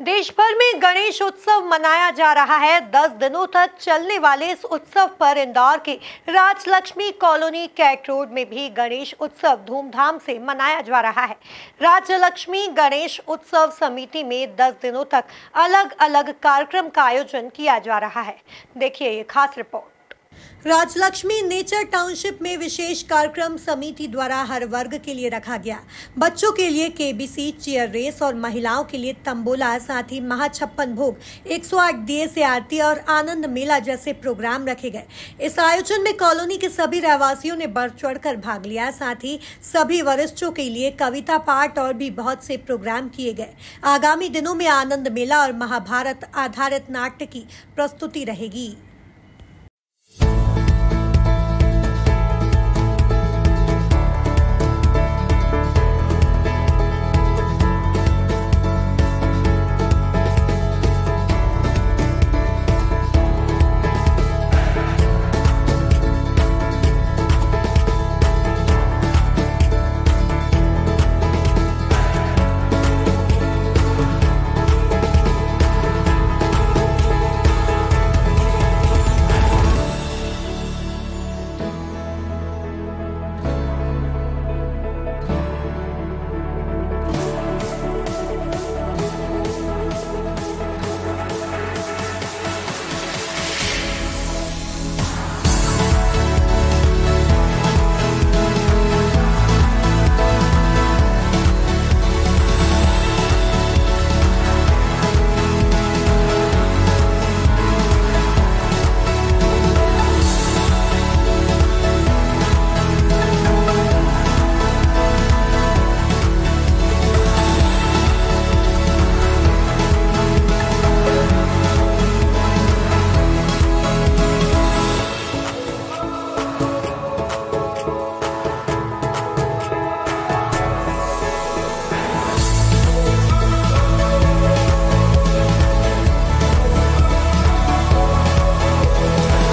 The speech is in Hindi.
देश भर में गणेश उत्सव मनाया जा रहा है। दस दिनों तक चलने वाले इस उत्सव पर इंदौर के राजलक्ष्मी कॉलोनी कैट रोड में भी गणेश उत्सव धूमधाम से मनाया जा रहा है। राजलक्ष्मी गणेश उत्सव समिति में दस दिनों तक अलग अलग कार्यक्रम का आयोजन किया जा रहा है। देखिए ये खास रिपोर्ट। राजलक्ष्मी नेचर टाउनशिप में विशेष कार्यक्रम समिति द्वारा हर वर्ग के लिए रखा गया। बच्चों के लिए केबीसी, चेयर रेस और महिलाओं के लिए तंबोला, साथ ही महाछप्पन भोग 108 दिए से आरती और आनंद मेला जैसे प्रोग्राम रखे गए। इस आयोजन में कॉलोनी के सभी रहवासियों ने बढ़ चढ़कर भाग लिया, साथ ही सभी वरिष्ठों के लिए कविता पाठ और भी बहुत से प्रोग्राम किए गए। आगामी दिनों में आनंद मेला और महाभारत आधारित नाट्य की प्रस्तुति रहेगी।